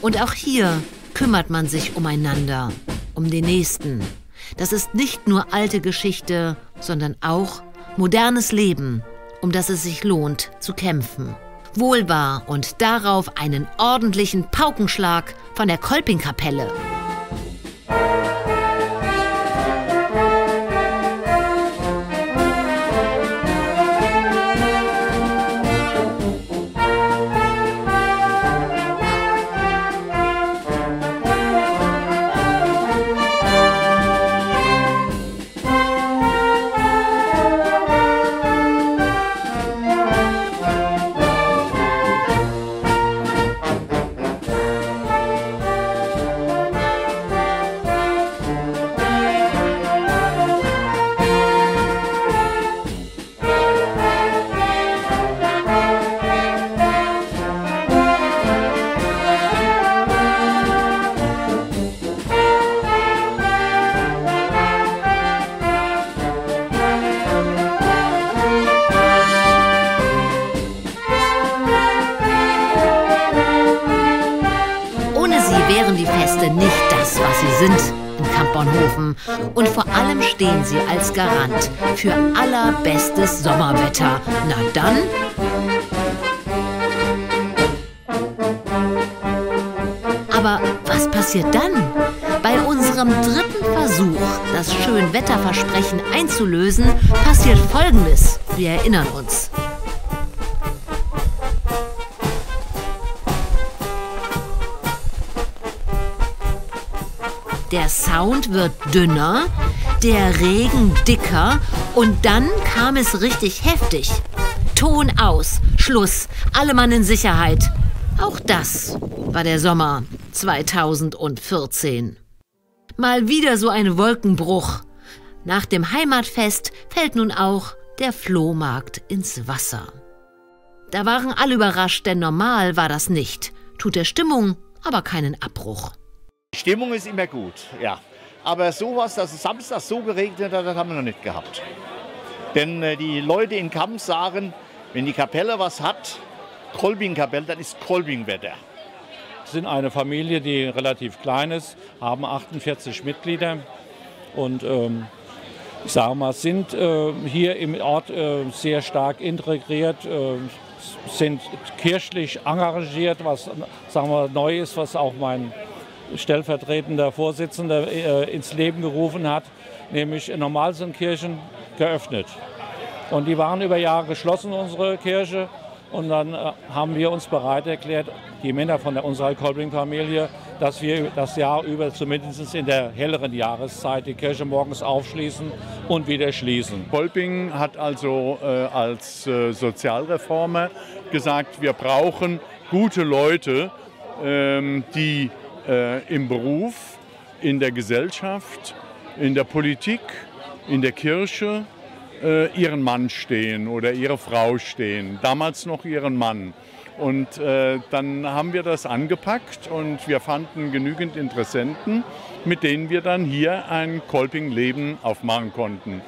Und auch hier kümmert man sich umeinander, um den Nächsten. Das ist nicht nur alte Geschichte, sondern auch modernes Leben, um das es sich lohnt zu kämpfen. Wohl wahr und darauf einen ordentlichen Paukenschlag von der Kolpingkapelle. Feste nicht das, was sie sind in Kampbornhofen. Und vor allem stehen sie als Garant für allerbestes Sommerwetter. Na dann. Aber was passiert dann? Bei unserem dritten Versuch, das Schönwetterversprechen einzulösen, passiert Folgendes. Wir erinnern uns. Der Sound wird dünner, der Regen dicker und dann kam es richtig heftig. Ton aus, Schluss, alle Mann in Sicherheit. Auch das war der Sommer 2014. Mal wieder so ein Wolkenbruch. Nach dem Heimatfest fällt nun auch der Flohmarkt ins Wasser. Da waren alle überrascht, denn normal war das nicht. Tut der Stimmung aber keinen Abbruch. Die Stimmung ist immer gut, ja. Aber sowas, dass es Samstag so geregnet hat, das haben wir noch nicht gehabt. Denn äh, die Leute in Kamp sagen, wenn die Kapelle was hat, Kolbing-Kapelle, dann ist Kolbing-Wetter. Wir sind eine Familie, die relativ klein ist, haben 48 Mitglieder und ähm, ich sage mal, sind äh, hier im Ort äh, sehr stark integriert, äh, sind kirchlich engagiert, was sagen wir, neu ist, was auch mein stellvertretender Vorsitzender äh, ins Leben gerufen hat, nämlich normal sind Kirchen geöffnet. Und die waren über Jahre geschlossen, unsere Kirche. Und dann äh, haben wir uns bereit erklärt, die Männer von unserer Kolbing-Familie, dass wir das Jahr über, zumindest in der helleren Jahreszeit, die Kirche morgens aufschließen und wieder schließen. Kolping hat also äh, als äh, Sozialreformer gesagt, wir brauchen gute Leute, ähm, die äh, im Beruf, in der Gesellschaft, in der Politik, in der Kirche äh, ihren Mann stehen oder ihre Frau stehen. Damals noch ihren Mann. Und äh, dann haben wir das angepackt und wir fanden genügend Interessenten, mit denen wir dann hier ein Kolping-Leben aufmachen konnten.